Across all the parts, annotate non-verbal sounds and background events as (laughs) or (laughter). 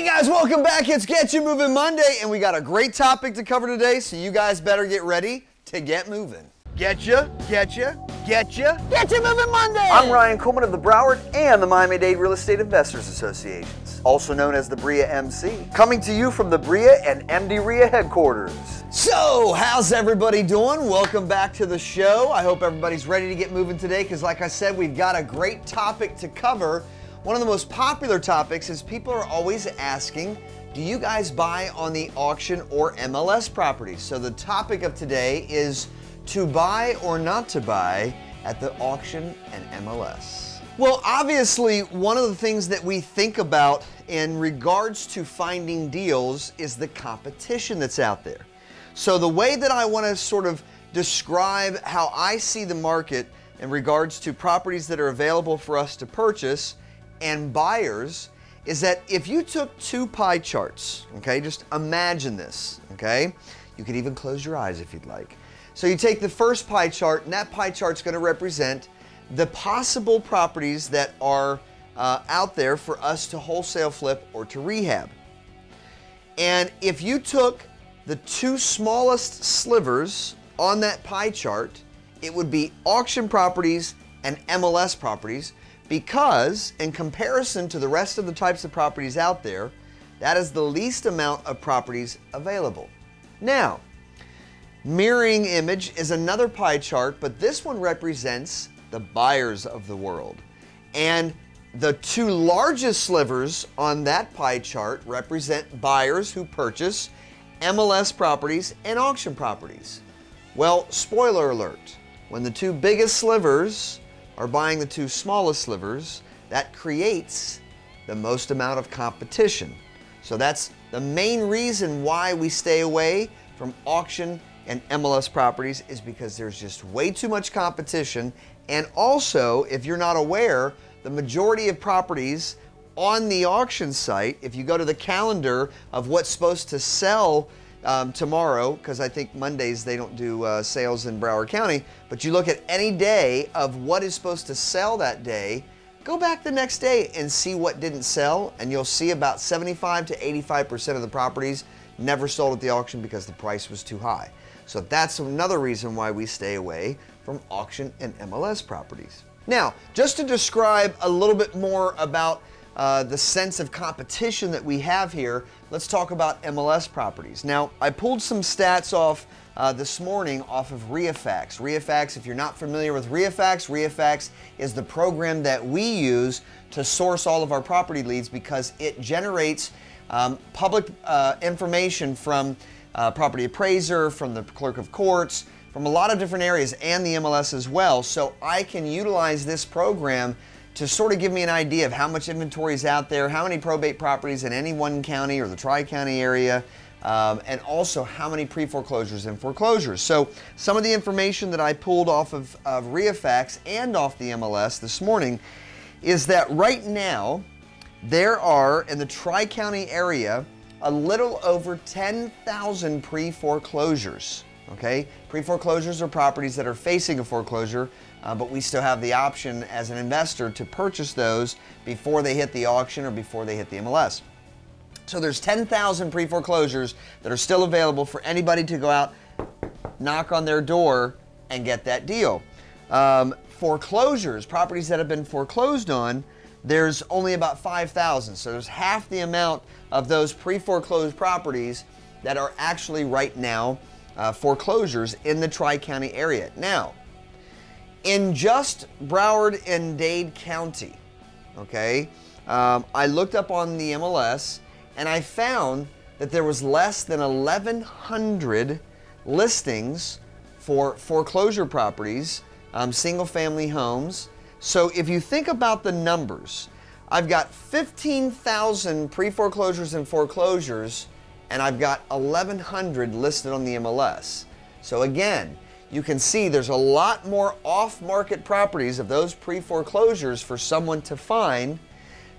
Hey guys, welcome back. It's Get You Moving Monday, and we got a great topic to cover today, so you guys better get ready to get moving. Get you, get you, get you, get you moving Monday. I'm Ryan Kuhlman of the Broward and the Miami-Dade Real Estate Investors Associations, also known as the BREIA MC, coming to you from the BREIA and MD REIA headquarters. So, how's everybody doing? Welcome back to the show. I hope everybody's ready to get moving today, because like I said, we've got a great topic to cover. One of the most popular topics is people are always asking, do you guys buy on the auction or MLS properties? So the topic of today is to buy or not to buy at the auction and MLS. Well, obviously, one of the things that we think about in regards to finding deals is the competition that's out there. So the way that I want to sort of describe how I see the market in regards to properties that are available for us to purchase and buyers is that if you took two pie charts, okay, just imagine this, okay? You could even close your eyes if you'd like. So you take the first pie chart, and that pie chart's going to represent the possible properties that are uh, out there for us to wholesale flip or to rehab. And if you took the two smallest slivers on that pie chart, it would be auction properties and MLS properties because in comparison to the rest of the types of properties out there, that is the least amount of properties available. Now, mirroring image is another pie chart, but this one represents the buyers of the world. And the two largest slivers on that pie chart represent buyers who purchase MLS properties and auction properties. Well, spoiler alert, when the two biggest slivers are buying the two smallest slivers, that creates the most amount of competition. So that's the main reason why we stay away from auction and MLS properties is because there's just way too much competition. And also, if you're not aware, the majority of properties on the auction site, if you go to the calendar of what's supposed to sell um, tomorrow because I think Mondays they don't do uh, sales in Broward County. But you look at any day of what is supposed to sell that day, go back the next day and see what didn't sell, and you'll see about 75 to 85% of the properties never sold at the auction because the price was too high. So that's another reason why we stay away from auction and MLS properties. Now, just to describe a little bit more about uh, the sense of competition that we have here, let's talk about MLS properties. Now, I pulled some stats off uh, this morning off of REIFax. REIFax, if you're not familiar with REIFax, REIFax is the program that we use to source all of our property leads because it generates um, public uh, information from uh, property appraiser, from the clerk of courts, from a lot of different areas and the MLS as well. So I can utilize this program to sort of give me an idea of how much inventory is out there, how many probate properties in any one county or the Tri-County area, um, and also how many pre-foreclosures and foreclosures. So some of the information that I pulled off of, of REIFax and off the MLS this morning is that right now there are in the Tri-County area a little over 10,000 pre-foreclosures. Okay, pre-foreclosures are properties that are facing a foreclosure uh, but we still have the option as an investor to purchase those before they hit the auction or before they hit the MLS. So there's 10,000 pre-foreclosures that are still available for anybody to go out, knock on their door, and get that deal. Um, foreclosures, properties that have been foreclosed on, there's only about 5,000. So there's half the amount of those pre-foreclosed properties that are actually right now uh, foreclosures in the Tri-County area. Now, in just Broward and Dade County, okay, um, I looked up on the MLS and I found that there was less than 1,100 listings for foreclosure properties, um, single family homes. So if you think about the numbers, I've got 15,000 pre foreclosures and foreclosures, and I've got 1,100 listed on the MLS. So again, you can see there's a lot more off-market properties of those pre-foreclosures for someone to find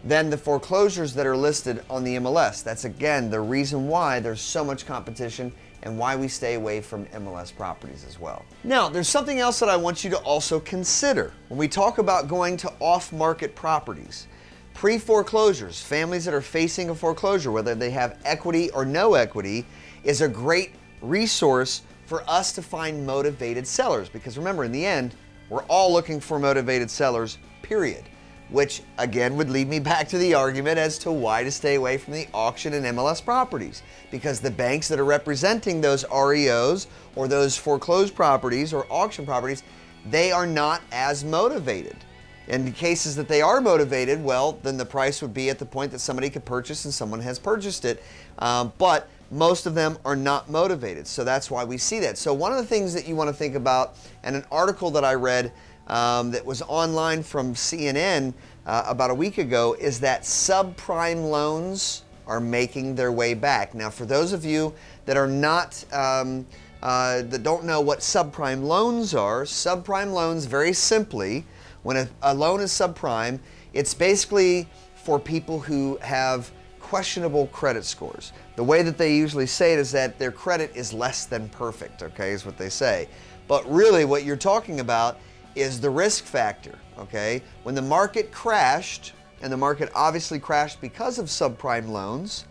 than the foreclosures that are listed on the MLS. That's again the reason why there's so much competition and why we stay away from MLS properties as well. Now, there's something else that I want you to also consider when we talk about going to off-market properties. Pre foreclosures, families that are facing a foreclosure, whether they have equity or no equity, is a great resource for us to find motivated sellers. Because remember, in the end, we're all looking for motivated sellers, period. Which again would lead me back to the argument as to why to stay away from the auction and MLS properties. Because the banks that are representing those REOs or those foreclosed properties or auction properties, they are not as motivated. In the cases that they are motivated, well, then the price would be at the point that somebody could purchase and someone has purchased it. Um, but most of them are not motivated. So that's why we see that. So one of the things that you want to think about, and an article that I read um, that was online from CNN uh, about a week ago, is that subprime loans are making their way back. Now, for those of you that are not, um, uh, that don't know what subprime loans are, subprime loans, very simply, when a, a loan is subprime, it's basically for people who have questionable credit scores. The way that they usually say it is that their credit is less than perfect, okay, is what they say. But really, what you're talking about is the risk factor, okay? When the market crashed, and the market obviously crashed because of subprime loans,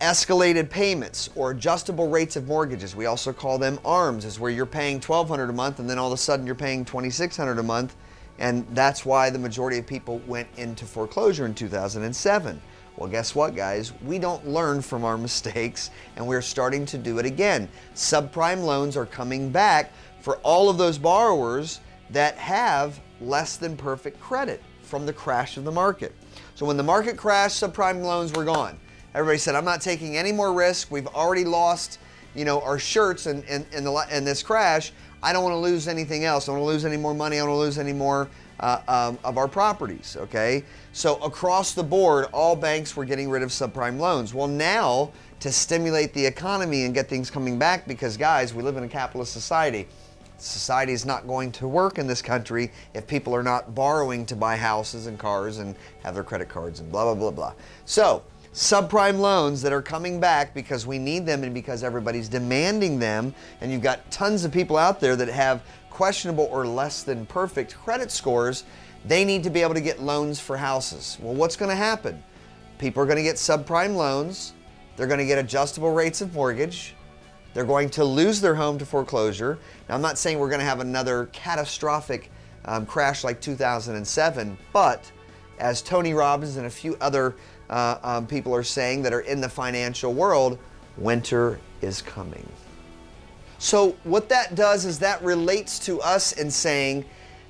escalated payments or adjustable rates of mortgages, we also call them ARMs, is where you're paying 1200 a month and then all of a sudden you're paying 2600 a month, and that's why the majority of people went into foreclosure in 2007. Well, guess what, guys? We don't learn from our (laughs) mistakes, and we're starting to do it again. Subprime loans are coming back for all of those borrowers that have less than perfect credit from the crash of the market. So when the market crashed, subprime loans were gone. Everybody said, I'm not taking any more risk. We've already lost, you know, our shirts in, in, in, the, in this crash. I don't want to lose anything else. I don't want to lose any more money. I don't want to lose any more uh, um, of our properties, okay? So across the board, all banks were getting rid of subprime loans. Well, now to stimulate the economy and get things coming back, because guys, we live in a capitalist society. Society is not going to work in this country if people are not borrowing to buy houses and cars and have their credit cards and blah, blah, blah, blah. So, subprime loans that are coming back because we need them and because everybody's demanding them, and you've got tons of people out there that have questionable or less than perfect credit scores, they need to be able to get loans for houses. Well, what's going to happen? People are going to get subprime loans. They're going to get adjustable rates of mortgage. They're going to lose their home to foreclosure. Now, I'm not saying we're going to have another catastrophic um, crash like 2007, but as Tony Robbins and a few other uh, um, people are saying that are in the financial world, winter is coming. So what that does is that relates to us in saying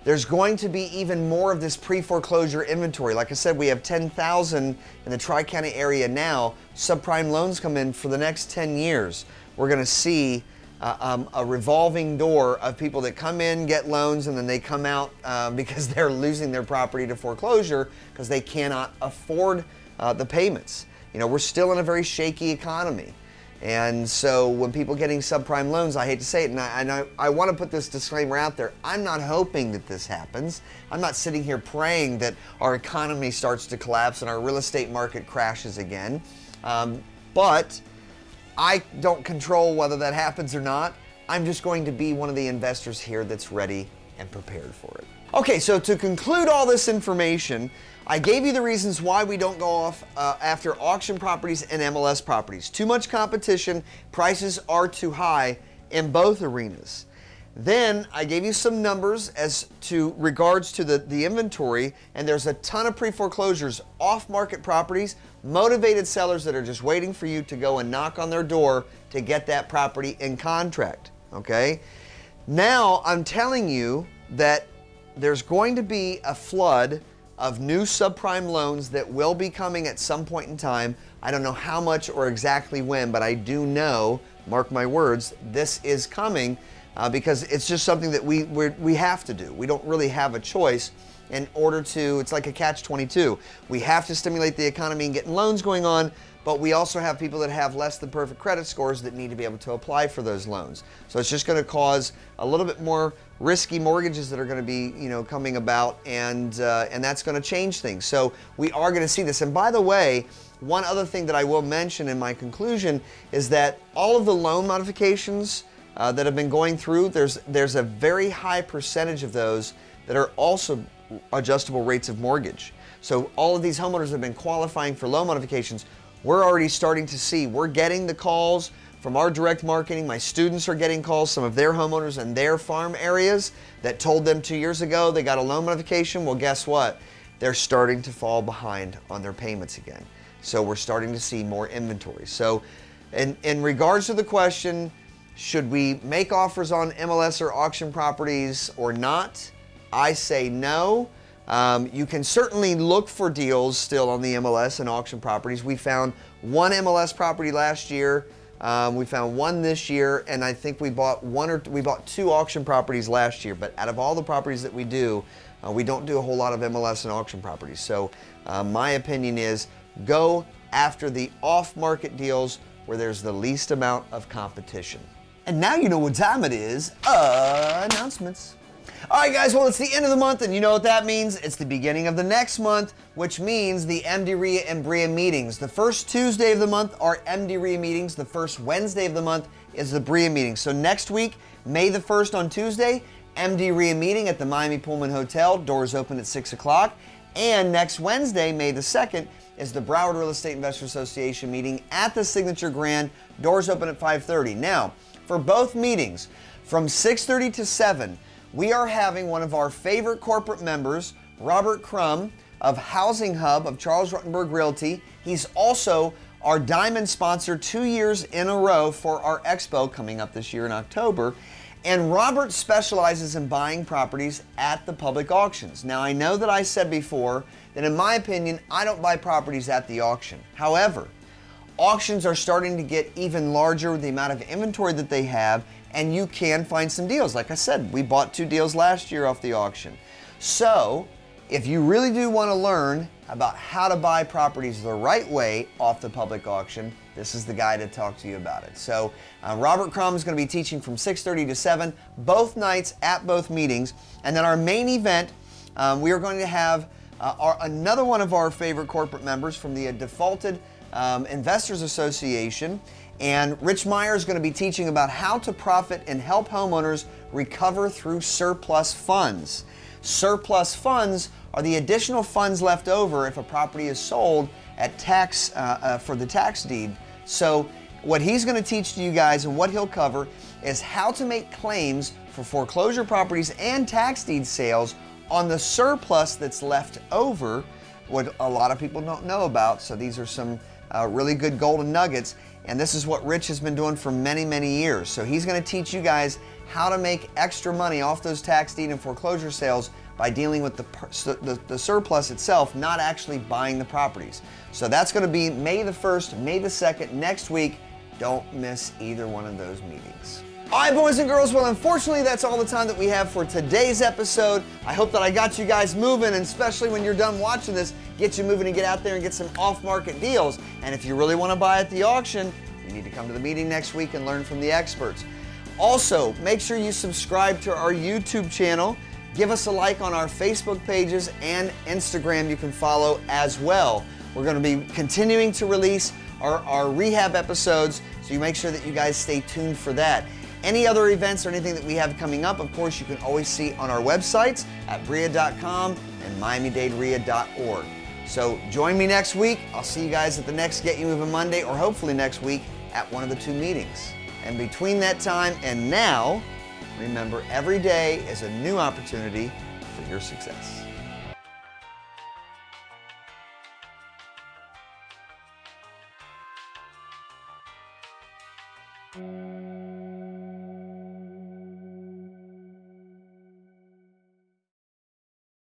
there's going to be even more of this pre-foreclosure inventory. Like I said, we have 10,000 in the Tri-County area now. Subprime loans come in for the next 10 years. We're going to see uh, um, a revolving door of people that come in, get loans, and then they come out uh, (laughs) because they're losing their property to foreclosure because they cannot afford uh, the payments. You know, we're still in a very shaky economy. And so when people getting subprime loans, I hate to say it, and I, and I, I want to put this disclaimer out there. I'm not hoping that this happens. I'm not sitting here praying that our economy starts to collapse and our real estate market crashes again. Um, but I don't control whether that happens or not. I'm just going to be one of the investors here that's ready and prepared for it. Okay, so to conclude all this information, I gave you the reasons why we don't go off uh, after auction properties and MLS properties. Too much competition, prices are too high in both arenas. Then I gave you some numbers as to regards to the, the inventory, and there's a ton of pre-foreclosures, off-market properties, motivated sellers that are just waiting for you to go and knock on their door to get that property in contract, okay? Now I'm telling you that there's going to be a flood of new subprime loans that will be coming at some point in time. I don't know how much or exactly when, but I do know, mark my words, this is coming uh, because it's just something that we we have to do. We don't really have a choice in order to, it's like a catch 22. We have to stimulate the economy and get loans going on, but we also have people that have less than perfect credit scores that need to be able to apply for those loans. So it's just going to cause a little bit more risky mortgages that are going to be, you know, coming about, and uh, and that's going to change things. So we are going to see this. And by the way, one other thing that I will mention in my conclusion is that all of the loan modifications uh, that have been going through, there's there's a very high percentage of those that are also adjustable rates of mortgage. So all of these homeowners have been qualifying for loan modifications. We're already starting to see, we're getting the calls from our direct marketing. My students are getting calls, some of their homeowners in their farm areas that told them two years ago they got a loan modification. Well, guess what? They're starting to fall behind on their payments again. So we're starting to see more inventory. So in, in regards to the question, should we make offers on MLS or auction properties or not? I say no. Um, you can certainly look for deals still on the MLS and auction properties. We found one MLS property last year. Um, we found one this year, and I think we bought one or we bought two auction properties last year. But out of all the properties that we do, uh, we don't do a whole lot of MLS and auction properties. So uh, my opinion is go after the off-market deals where there's the least amount of competition. And now you know what time it is. Uh, announcements. All right, guys, well, it's the end of the month, and you know what that means? It's the beginning of the next month, which means the MDREIA and BREIA meetings. The first Tuesday of the month are MDREIA meetings. The first Wednesday of the month is the BREIA meeting. So next week, May the 1st on Tuesday, MDREIA meeting at the Miami Pullman Hotel. Doors open at 6 o'clock. And next Wednesday, May the 2nd, is the Broward Real Estate Investor Association meeting at the Signature Grand. Doors open at 5.30. Now, for both meetings, from 6.30 to 7, we are having one of our favorite corporate members, Robert Crum of Housing Hub of Charles Rutenberg Realty. He's also our diamond sponsor two years in a row for our expo coming up this year in October. And Robert specializes in buying properties at the public auctions. Now, I know that I said before that, in my opinion, I don't buy properties at the auction. However, auctions are starting to get even larger with the amount of inventory that they have, and you can find some deals. Like I said, we bought two deals last year off the auction. So, if you really do want to learn about how to buy properties the right way off the public auction, this is the guy to talk to you about it. So uh, Robert Crum is going to be teaching from 6.30 to 7, both nights at both meetings. And then our main event, um, we are going to have uh, our, another one of our favorite corporate members from the uh, Defaulted um, Investors Association. And Rich Meyer is going to be teaching about how to profit and help homeowners recover through surplus funds. Surplus funds are the additional funds left over if a property is sold at tax uh, uh, for the tax deed. So what he's going to teach to you guys and what he'll cover is how to make claims for foreclosure properties and tax deed sales on the surplus that's left over, what a lot of people don't know about. So these are some uh, really good golden nuggets. And this is what Rich has been doing for many, many years. So he's going to teach you guys how to make extra money off those tax deed and foreclosure sales by dealing with the, the, the, surplus itself, not actually buying the properties. So that's going to be May the 1st, May the 2nd, next week. Don't miss either one of those meetings. All right, boys and girls, well, unfortunately, that's all the time that we have for today's episode. I hope that I got you guys moving, and especially when you're done watching this, get you moving and get out there and get some off-market deals. And if you really want to buy at the auction, you need to come to the meeting next week and learn from the experts. Also, make sure you subscribe to our YouTube channel. Give us a like on our Facebook pages and Instagram you can follow as well. We're going to be continuing to release our, our rehab episodes, so you make sure that you guys stay tuned for that. Any other events or anything that we have coming up, of course, you can always see on our websites at breia.com and miamidaderea.org. So join me next week. I'll see you guys at the next Get You Moving Monday or hopefully next week at one of the two meetings. And between that time and now, remember every day is a new opportunity for your success.